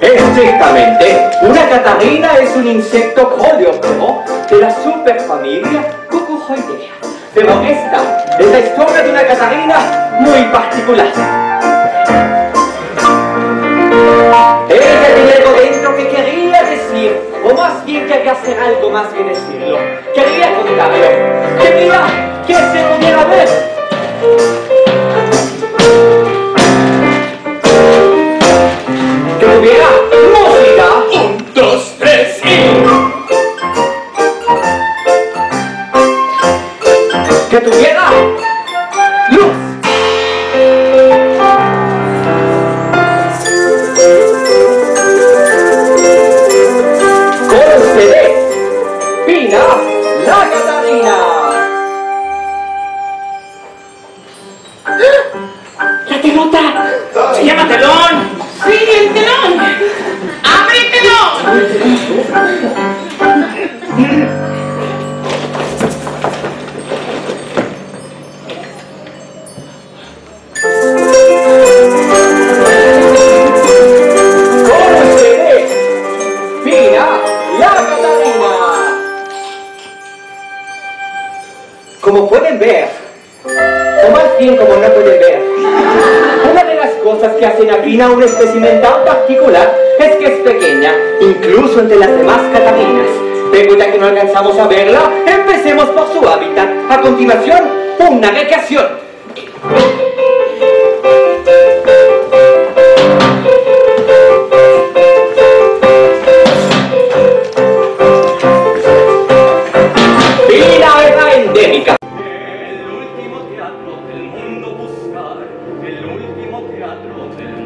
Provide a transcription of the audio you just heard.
Estrictamente, una catarina es un insecto coleóptero de la superfamilia Cucujoidea. Pero esta es la historia de una catarina muy particular. Ella tenía algo dentro que quería decir, o más bien quería hacer algo más que decirlo. Quería contarlo, quería que tuviera música. Un, dos, tres y... Que tuviera Como pueden ver, o más bien como no pueden ver, una de las cosas que hacen a Pina un espécimen tan particular es que es pequeña, incluso entre las demás Catarinas. Pero ya que no alcanzamos a verla, empecemos por su hábitat. A continuación, una recreación. Padron